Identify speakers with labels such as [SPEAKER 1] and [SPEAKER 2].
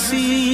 [SPEAKER 1] See.